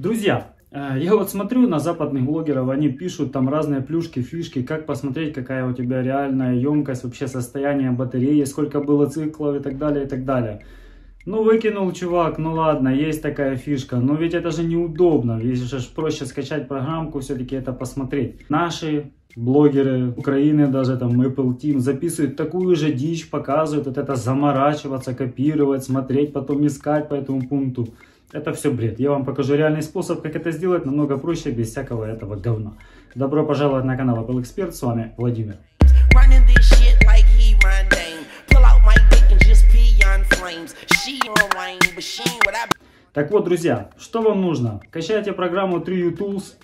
Друзья, э, я вот смотрю на западных блогеров, они пишут там разные плюшки, фишки, как посмотреть, какая у тебя реальная емкость, вообще состояние батареи, сколько было циклов и так далее, и так далее. Ну, выкинул чувак, ну ладно, есть такая фишка, но ведь это же неудобно, если же проще скачать программку, все-таки это посмотреть. Наши блогеры Украины, даже там Apple Team, записывают такую же дичь, показывают, вот это заморачиваться, копировать, смотреть, потом искать по этому пункту. Это все бред. Я вам покажу реальный способ, как это сделать, намного проще, без всякого этого говна. Добро пожаловать на канал Apple Expert, с вами Владимир. Так вот, друзья, что вам нужно? Качайте программу 3U Tools.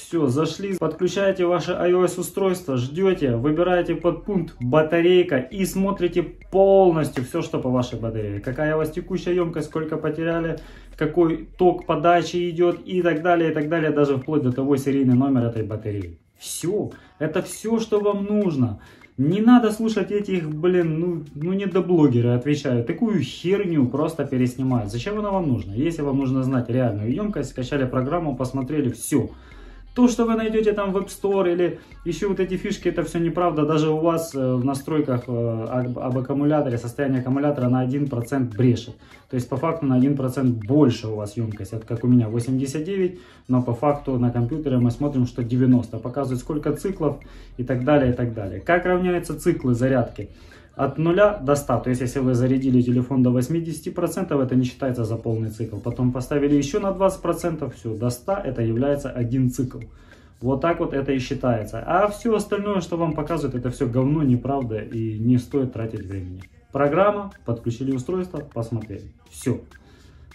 Все, зашли, подключаете ваше iOS устройство, ждете, выбираете подпункт батарейка и смотрите полностью все, что по вашей батарее. Какая у вас текущая емкость, сколько потеряли, какой ток подачи идет и так далее, и так далее, даже вплоть до того серийный номер этой батареи. Все, это все, что вам нужно. Не надо слушать этих, блин, ну, ну не до блогера, отвечаю. Такую херню просто переснимают. Зачем она вам нужна? Если вам нужно знать реальную емкость, скачали программу, посмотрели, все. То, что вы найдете там в App Store или еще вот эти фишки, это все неправда. Даже у вас э, в настройках э, об, об аккумуляторе, состояние аккумулятора на 1% брешет. То есть по факту на 1% больше у вас емкость. Это как у меня 89, но по факту на компьютере мы смотрим, что 90. Показывает сколько циклов и так далее, и так далее. Как равняются циклы зарядки? От 0 до 100. То есть, если вы зарядили телефон до 80%, это не считается за полный цикл. Потом поставили еще на 20%, все, до 100 это является один цикл. Вот так вот это и считается. А все остальное, что вам показывают, это все говно, неправда и не стоит тратить времени. Программа, подключили устройство, посмотрели. Все.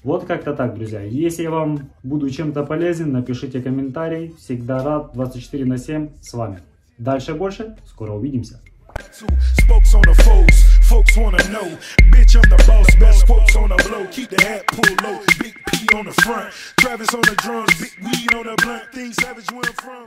Вот как-то так, друзья. Если я вам буду чем-то полезен, напишите комментарий. Всегда рад. 24 на 7 с вами. Дальше больше. Скоро увидимся. Spokes on the foes, folks wanna know. Bitch, I'm the boss, best quotes on the blow. Keep the hat pulled low, big P on the front. Travis on the drums, big weed on the blunt. Things savage where I'm from.